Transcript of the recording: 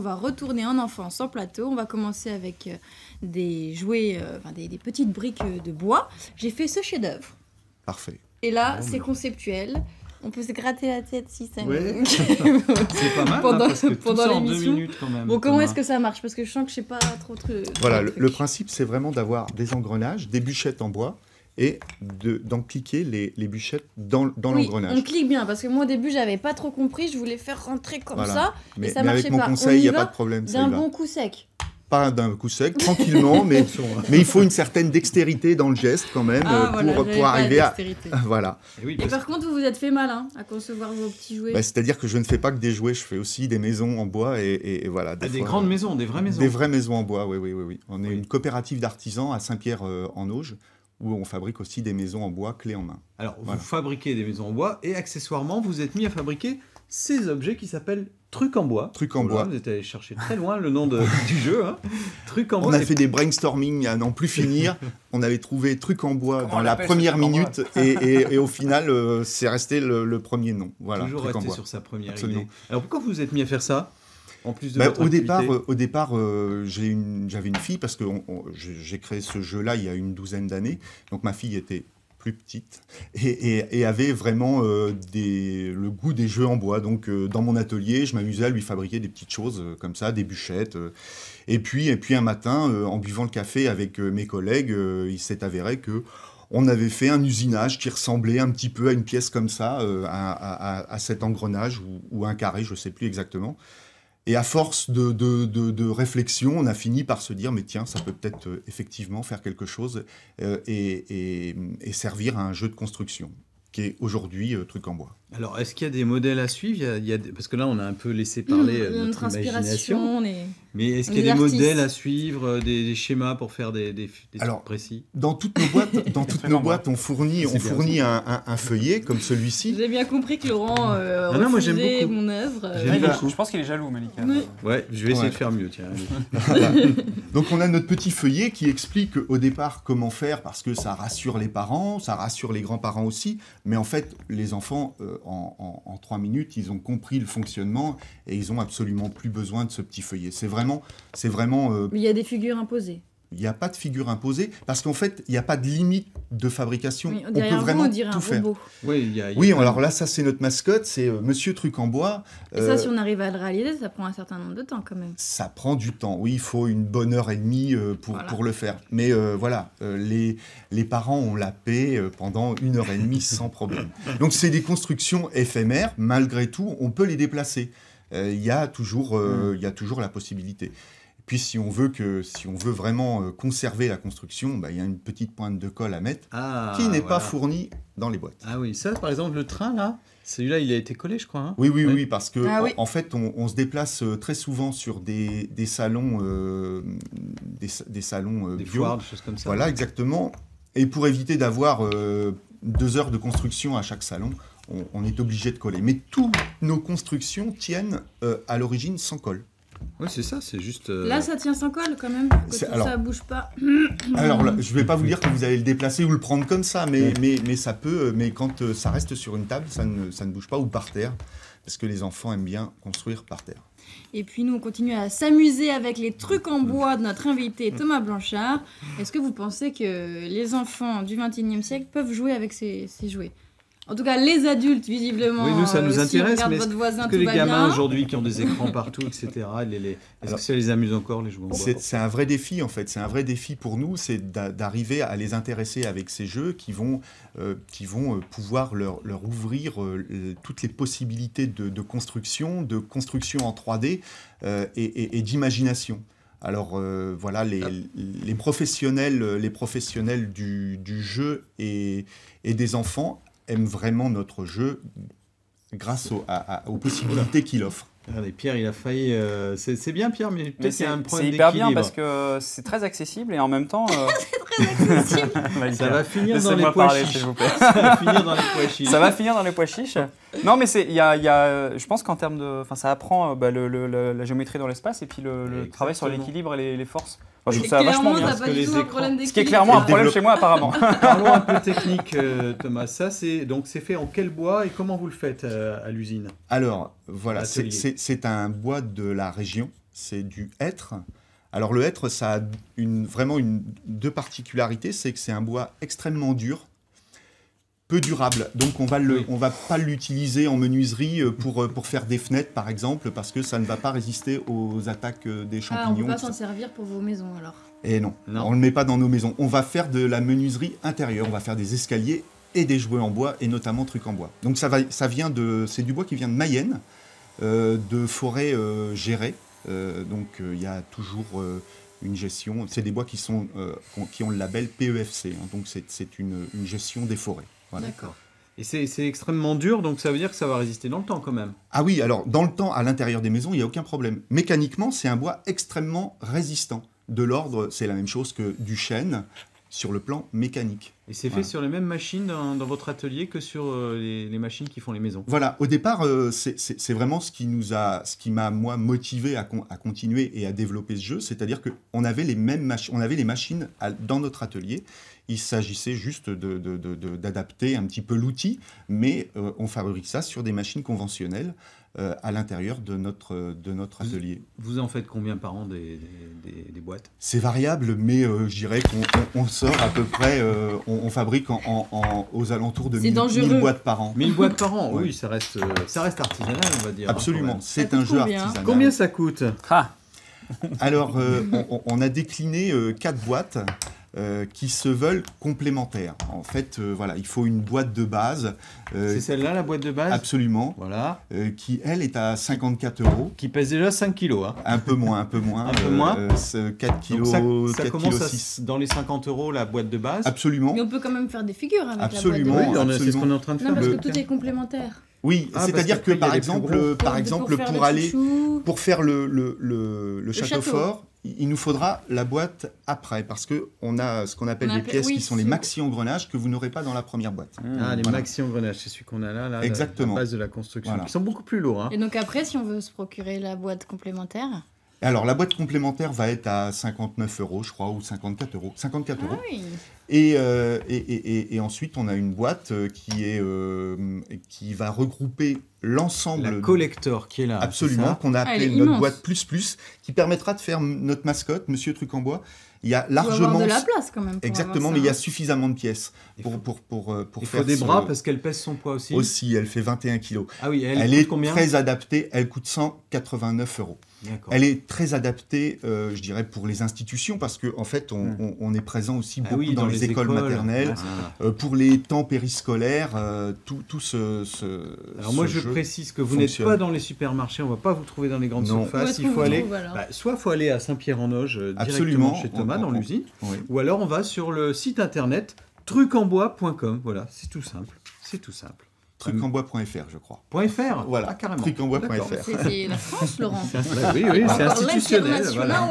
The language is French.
on va retourner en enfance en plateau. On va commencer avec euh, des jouets, euh, enfin, des, des petites briques euh, de bois. J'ai fait ce chef-d'œuvre. Parfait. Et là, c'est bah. conceptuel. On peut se gratter la tête si ça Ouais. C'est pas mal, hein, Pendant- parce que tout pendant ça en deux l'émission. minutes quand même. Bon, comment est-ce que ça marche? Parce que je sens que je sais pas trop. trop Voilà, le principe, c'est vraiment d'avoir des engrenages, des bûchettes en bois et de- d'en cliquer les, les bûchettes dans, dans Oui, l'engrenage. on clique bien parce que moi au début j'avais pas trop compris, je voulais faire rentrer comme Voilà. ça Mais, et ça mais marchait avec mon pas. Conseil, il y n'y a pas de problème. d'un bon coup sec. Pas d'un coup sec, tranquillement, mais, mais il faut une certaine dextérité dans le geste quand même Ah, euh, voilà, pour, la arriver à. Voilà. Et oui, Et parce par contre, vous vous êtes fait mal hein, à concevoir vos petits jouets. Bah, C'est-à-dire que je ne fais pas que des jouets, je fais aussi des maisons en bois et, et- et voilà. Ah, des fois, grandes euh, maisons, des vraies maisons. Des vraies maisons en bois, oui, oui, oui. oui. On est Oui. une coopérative d'artisans à Saint-Pierre-en-Auge où on fabrique aussi des maisons en bois clés en main. Alors, Voilà. vous fabriquez des maisons en bois et accessoirement, vous êtes mis à fabriquer ces objets qui s'appellent trucs en bois. Trucs en Voilà, bois. Vous êtes allé chercher très loin le nom de- du jeu. Hein. Trucs en On bois. a Et- fait des brainstorming à n'en plus finir. on avait trouvé truc en bois Comment dans on la première truc minute et, et- et au final, euh, c'est resté le, le premier nom. Voilà, toujours truc resté sur sa première Absolument. idée. Alors, pourquoi vous vous êtes mis à faire ça? En plus de Bah, votre au départ, euh, au départ euh, une- j'avais une fille parce que j'ai créé ce jeu-là il y a une douzaine d'années. Donc ma fille était plus petite et, et- et avait vraiment euh, des, le goût des jeux en bois. Donc dans mon atelier, je m'amusais à lui fabriquer des petites choses comme ça, des bûchettes. et puis et puis un matin, en buvant le café avec mes collègues, il s'est avéré que on avait fait un usinage qui ressemblait un petit peu à une pièce comme ça, euh, à, à- à- à cet engrenage ou, ou un carré, je ne sais plus exactement. Et à force de, de- de- de réflexion, on a fini par se dire, mais tiens, ça peut peut-être euh, effectivement faire quelque chose euh, et, et- et servir à un jeu de construction, qui est aujourd'hui euh, truc en bois. Alors, est-ce qu'il y a des modèles à suivre? Il y a- il y a des- Parce que là, on a un peu laissé parler Mmh, notre, imagination. on est- Mais est-ce qu'il y a des artistes. modèles à suivre, euh, des, des schémas pour faire des, des, des Alors, trucs précis? Dans toutes nos boîtes, dans toutes nos boîtes on fournit, on fournit un, un- un feuillet comme celui-ci. J'ai bien compris que Laurent euh, Ah non, moi, j'aime refusait beaucoup. mon œuvre. euh, Ouais, je pense qu'il est jaloux, Malika. Oui. Ouais, je vais essayer Ouais. de faire mieux, tiens. Voilà. Donc on a notre petit feuillet qui explique au départ comment faire parce que ça rassure les parents, ça rassure les grands-parents aussi. Mais en fait, les enfants, euh, en, en- en trois minutes, ils ont compris le fonctionnement et ils ont absolument plus besoin de ce petit feuillet. C'est vraiment, c'est vraiment, euh, Mais il y a des figures imposées. il n'y a pas de figure imposée parce qu'en fait, il n'y a pas de limite de fabrication. Oui, on derrière peut vous, vraiment on dirait tout un faire. robot. Oui, il y a, il y a Oui, plein- alors là, ça c'est notre mascotte, c'est euh, Monsieur Truc en bois. Et Euh, ça, si on arrive à le réaliser, ça prend un certain nombre de temps quand même. Ça prend du temps. Oui, il faut une bonne heure et demie euh, pour, Voilà. pour le faire. Mais euh, voilà, euh, les, les parents ont la paix euh, pendant une heure et demie sans problème. Donc, c'est des constructions éphémères. Malgré tout, on peut les déplacer. Euh, Il y, a toujours, euh, il y a toujours la possibilité. Puis, si on veut, que, si on veut vraiment euh, conserver la construction, bah, il y a une petite pointe de colle à mettre Ah, qui n'est voilà. pas fournie dans les boîtes. Ah oui, ça, par exemple, le train, là, celui-là, il a été collé, je crois. hein Oui, oui, Ouais. oui, parce que Ah en, oui. en fait, on, on se déplace très souvent sur des, des salons, euh, des, des salons euh, Des bio. foires, des choses comme ça. Voilà, exactement. Et pour éviter d'avoir euh, deux heures de construction à chaque salon, on, on est obligé de coller. Mais toutes nos constructions tiennent euh, à l'origine sans colle. Oui, c'est ça, c'est juste. euh, Là, ça tient sans colle quand même. Que tout alors- ça bouge pas. Alors, là, je ne vais pas vous dire que vous allez le déplacer ou le prendre comme ça, mais, Ouais. mais, mais ça peut. euh, Mais quand euh, ça reste sur une table, ça ne, ça ne bouge pas ou par terre, parce que les enfants aiment bien construire par terre. Et puis nous, on continue à s'amuser avec les trucs en bois de notre invité Thomas Blanchard. Est-ce que vous pensez que les enfants du 21e siècle peuvent jouer avec ces, ces jouets? En tout cas, les adultes, visiblement. Oui, nous, ça nous euh, on intéresse, mais votre voisin, Est-ce que tout les va gamins aujourd'hui qui ont des écrans partout, etc., les, les- est-ce que ça les amuse encore, les bois C'est c'est un vrai défi en fait, c'est un vrai défi pour nous, c'est d'a- d'arriver à les intéresser avec ces jeux qui vont, euh, qui vont euh, pouvoir leur, leur ouvrir euh, toutes les possibilités de, de construction, de construction en 3D euh, et, et- et d'imagination. Alors euh, voilà, les, les professionnels, les professionnels du, du jeu et, et des enfants aiment vraiment notre jeu grâce au- à- à- aux possibilités qu'il offre. Regardez, Pierre, il a failli. euh, c'est c'est bien, Pierre, mais peut-être c'est y a un c'est problème hyper bien d'équilibre. parce que c'est très accessible et en même temps, euh. Ça va finir dans les pois parler, chiches. s'il vous plaît. Ça va finir dans les pois chiches. Ça va finir dans les pois chiches. Non, mais c'est, il y a, y a, euh, je pense qu'en termes de, enfin, ça apprend euh, bah, le- le- le- la géométrie dans l'espace et puis le, travail sur l'équilibre et les, les forces. Je trouve ça vachement bien. parce que les écrans-. Ce qui est clairement un problème chez moi apparemment. Parlons un peu technique, euh, Thomas. Ça, c'est donc c'est fait en quel bois et comment vous le faites euh, à l'usine? Alors, voilà, c'est un bois de la région, c'est du hêtre. Alors, le hêtre, ça a une, vraiment une, deux particularités, c'est que c'est un bois extrêmement dur, peu durable. Donc, on va le, Oui. on va pas l'utiliser en menuiserie euh, pour, euh, pour faire des fenêtres, par exemple, parce que ça ne va pas résister aux attaques euh, des Ah, on champignons. peut pas tout s'en servir pour vos maisons alors. Et non, Non. on ne le met pas dans nos maisons. On va faire de la menuiserie intérieure, on va faire des escaliers et des jouets en bois, et notamment trucs en bois. Donc ça, va, ça vient de, c'est du bois qui vient de Mayenne, euh, de forêts euh, gérées. Euh, donc euh, il y a toujours euh, une gestion. C'est des bois qui, sont, euh, qui ont- le label PEFC, hein. donc c'est, c'est une, une gestion des forêts. Voilà. D'accord. Et c'est c'est extrêmement dur, donc ça veut dire que ça va résister dans le temps quand même. Ah oui, alors dans le temps, à l'intérieur des maisons, il n'y a aucun problème. Mécaniquement, c'est un bois extrêmement résistant. De l'ordre, c'est la même chose que du chêne sur le plan mécanique. Et c'est fait Voilà. sur les mêmes machines dans, dans votre atelier que sur euh, les, les machines qui font les maisons? Voilà, au départ, euh, c'est- vraiment ce qui nous a, ce qui m'a moi motivé à, con- à continuer et à développer ce jeu, c'est-à-dire que on avait les mêmes machines, on avait les machines à- dans notre atelier. Il s'agissait juste de- de- de- de- d'adapter un petit peu l'outil, mais euh, on fabrique ça sur des machines conventionnelles euh, à l'intérieur de notre de notre Vous- atelier. Vous en faites combien par an des, des- des- des boîtes? C'est variable, mais euh, je dirais qu'on on- on sort à peu près, euh, on, on fabrique en, en- en- aux alentours de C'est 1000 dangereux. boîtes par an. 1000 boîtes par an, oui, ça reste, euh, ça reste artisanal, on va dire. hein, Absolument, c'est un jeu combien? artisanal. Combien ça coûte? Ah, Alors, euh, on, on- a décliné euh, quatre boîtes euh, qui se veulent complémentaires. En fait, euh, voilà, il faut une boîte de base, euh, C'est celle-là, la boîte de base absolument, Voilà. euh, qui, elle, est à 54 euros. Qui pèse déjà 5 kilos. Hein. Un peu moins, un peu moins. Un peu moins euh, c'est 4 Donc kilos, ça, ça 4 commence kilos à 6. s- dans les 50 euros la boîte de base. Absolument. Mais on peut quand même faire des figures avec Absolument. la Oui, boîte de base. c'est ce qu'on est en train de Non, faire. parce Le- que tout est complémentaire. Oui, Ah, parce c'est-à-dire que par exemple, par Pour- exemple, faire pour le aller, chouchou. pour faire le, le, le- le château, château. fort, il nous faudra la boîte après, parce que on a ce qu'on appelle des pièces oui, qui sont les maxi engrenages que vous n'aurez pas dans la première boîte. Ah, les Voilà. maxi engrenages, c'est celui qu'on a là, là la- Exactement. la base de la construction, Voilà. qui sont beaucoup plus lourds. hein. Et donc après, si on veut se procurer la boîte complémentaire, Alors, la boîte complémentaire va être à 59 euros, je crois, ou 54 euros. 54 euros. ah oui. Et, euh, et, et- et- et ensuite, on a une boîte euh, qui, est, euh, qui va regrouper l'ensemble. La collector qui est là. Absolument, qu'on a Ah, appelé notre immense. boîte plus plus, qui permettra de faire notre mascotte, Monsieur Truc en bois. Il y a Il largement. de la place quand même. pour Exactement, avoir mais il y a suffisamment de pièces Il pour, pour, pour, pour Il faire faut des ce- bras parce qu'elle pèse son poids aussi. Aussi, elle fait 21 kilos. Ah oui, elle, Elle, coûte est combien? très adaptée, elle coûte 189 euros. Elle est très adaptée, euh, je dirais, pour les institutions parce qu'en en fait, on, Mm. on- on est présent aussi Ah beaucoup oui, dans, les, écoles, maternelles. Ah. Euh, pour les temps périscolaires, euh, tout, tout ce, ce- Alors moi ce je jeu- précise que vous n'êtes pas dans les supermarchés, on va pas vous trouver dans les grandes Non. Surfaces. Il faut aller, trouve, bah, soit faut aller à Saint-Pierre-en-Auge directement Absolument. chez Thomas On- dans l'usine, Oui. ou alors on va sur le site internet trucenbois.com. Voilà, c'est tout simple. C'est tout simple. Trucenbois.fr, je crois. Point .fr Voilà, ah, carrément. trucenbois.fr. C'est la France, Laurent. Bah oui, oui, c'est institutionnel. Voilà.